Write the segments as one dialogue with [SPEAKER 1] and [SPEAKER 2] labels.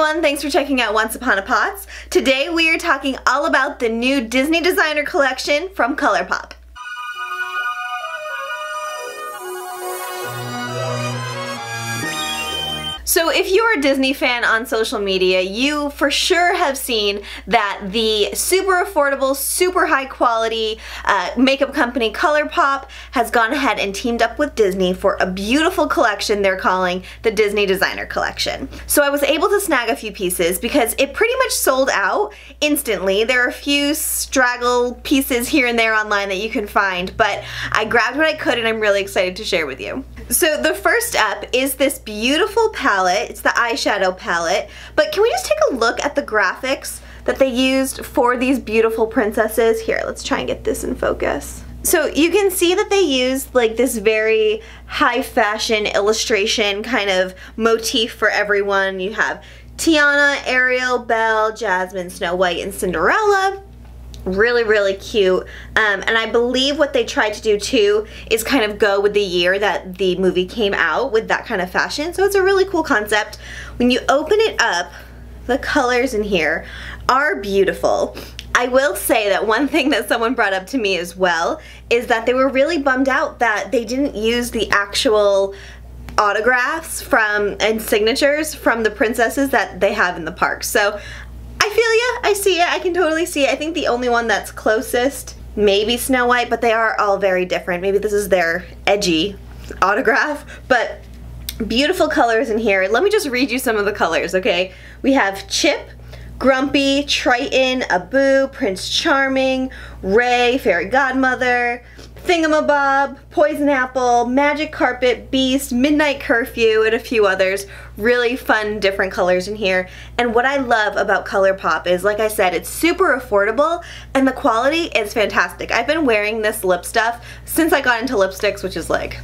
[SPEAKER 1] everyone, thanks for checking out Once Upon a Pots. Today we are talking all about the new Disney Designer Collection from ColourPop. So if you're a Disney fan on social media, you for sure have seen that the super affordable, super high quality uh, makeup company ColourPop has gone ahead and teamed up with Disney for a beautiful collection they're calling the Disney Designer Collection. So I was able to snag a few pieces because it pretty much sold out instantly. There are a few straggle pieces here and there online that you can find, but I grabbed what I could and I'm really excited to share with you. So the first up is this beautiful palette. It's the eyeshadow palette. But can we just take a look at the graphics that they used for these beautiful princesses? Here, let's try and get this in focus. So you can see that they used like this very high fashion illustration kind of motif for everyone. You have Tiana, Ariel, Belle, Jasmine, Snow White, and Cinderella really really cute. Um, and I believe what they tried to do too is kind of go with the year that the movie came out with that kind of fashion. So it's a really cool concept. When you open it up the colors in here are beautiful. I will say that one thing that someone brought up to me as well is that they were really bummed out that they didn't use the actual autographs from and signatures from the princesses that they have in the park. So I feel ya. I see it. I can totally see it. I think the only one that's closest, maybe Snow White, but they are all very different. Maybe this is their edgy autograph, but beautiful colors in here. Let me just read you some of the colors, okay? We have Chip, Grumpy, Triton, Abu, Prince Charming, Ray, Fairy Godmother, Thingamabob, Poison Apple, Magic Carpet, Beast, Midnight Curfew, and a few others. Really fun, different colors in here. And what I love about ColourPop is, like I said, it's super affordable and the quality is fantastic. I've been wearing this lip stuff since I got into lipsticks, which is like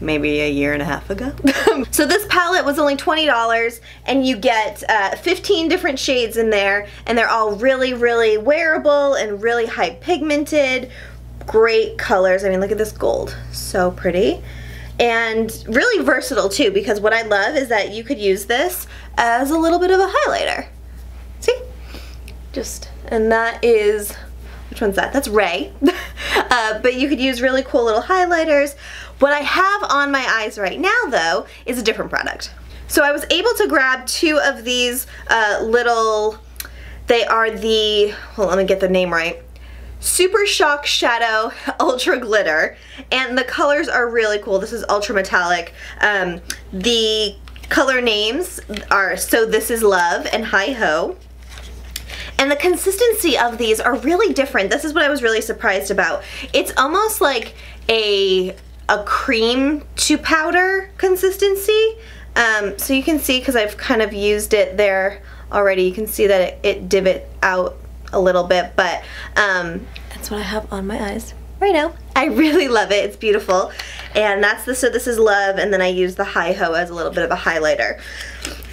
[SPEAKER 1] maybe a year and a half ago. so this palette was only $20 and you get uh, 15 different shades in there and they're all really, really wearable and really high pigmented, great colors. I mean, look at this gold. So pretty. And really versatile too, because what I love is that you could use this as a little bit of a highlighter. See? Just, and that is, which one's that? That's Ray. uh, but you could use really cool little highlighters. What I have on my eyes right now though is a different product. So I was able to grab two of these uh, little, they are the, well let me get the name right, Super Shock Shadow Ultra Glitter and the colors are really cool. This is ultra metallic. Um, the color names are So This Is Love and Hi Ho. And the consistency of these are really different. This is what I was really surprised about. It's almost like a, a cream to powder consistency. Um, so you can see, because I've kind of used it there already, you can see that it, it divot out a little bit, but um, that's what I have on my eyes right now. I really love it. It's beautiful. And that's the So This Is Love, and then I use the Hi Ho as a little bit of a highlighter.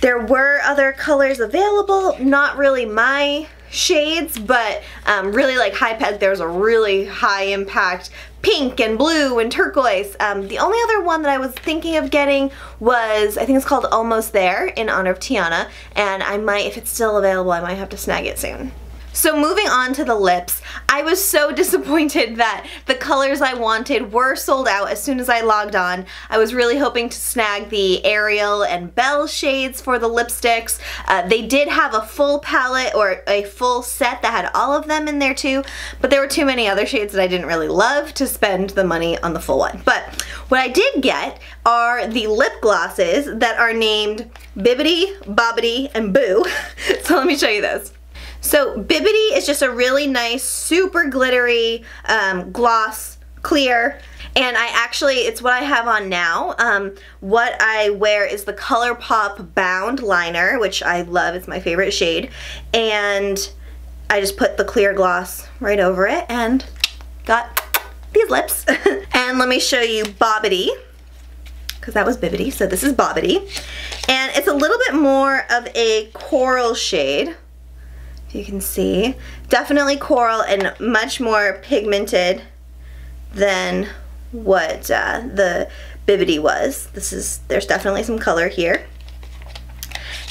[SPEAKER 1] There were other colors available, not really my shades, but um, really like high pet, there's a really high impact pink and blue and turquoise. Um, the only other one that I was thinking of getting was, I think it's called Almost There in honor of Tiana, and I might, if it's still available, I might have to snag it soon. So moving on to the lips, I was so disappointed that the colors I wanted were sold out as soon as I logged on. I was really hoping to snag the Ariel and Belle shades for the lipsticks. Uh, they did have a full palette or a full set that had all of them in there too, but there were too many other shades that I didn't really love to spend the money on the full one. But what I did get are the lip glosses that are named Bibbidi, Bobbidi, and Boo. so let me show you those. So Bibbidi is just a really nice, super glittery um, gloss, clear. And I actually, it's what I have on now. Um, what I wear is the ColourPop Bound Liner, which I love. It's my favorite shade. And I just put the clear gloss right over it and got these lips. and let me show you Bobbidi because that was Bibbidi, so this is Bobbidi. And it's a little bit more of a coral shade you can see. Definitely coral and much more pigmented than what uh, the Bibbidi was. This is, there's definitely some color here.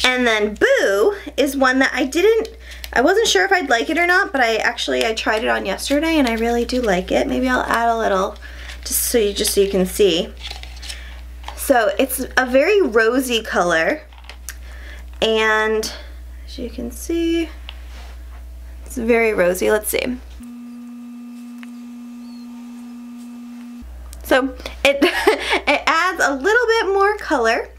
[SPEAKER 1] And then Boo is one that I didn't, I wasn't sure if I'd like it or not, but I actually, I tried it on yesterday and I really do like it. Maybe I'll add a little just so you, just so you can see. So it's a very rosy color and as you can see, it's very rosy. Let's see. So it, it adds a little bit more color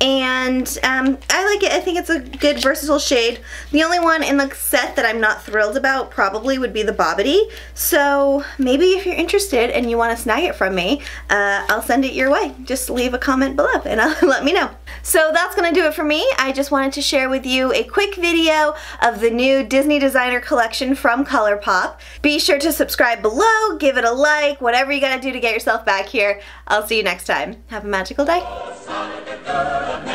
[SPEAKER 1] and um, I like it. I think it's a good versatile shade. The only one in the set that I'm not thrilled about probably would be the Bobbidi. So maybe if you're interested and you want to snag it from me, uh, I'll send it your way. Just leave a comment below and I'll, let me know. So that's going to do it for me. I just wanted to share with you a quick video of the new Disney Designer Collection from ColourPop. Be sure to subscribe below, give it a like, whatever you gotta do to get yourself back here. I'll see you next time. Have a magical day. Put